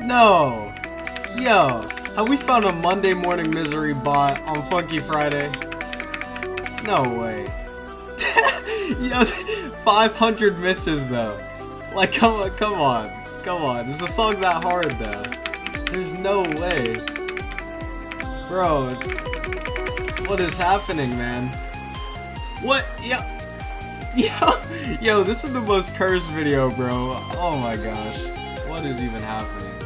No. Yo, have we found a Monday Morning Misery bot on Funky Friday? No way. Yo, 500 misses though. Like, come on, come on, come on. Is the song that hard though? There's no way. Bro, what is happening, man? What? Yo, yo, yo, this is the most cursed video, bro. Oh my gosh. What is even happening?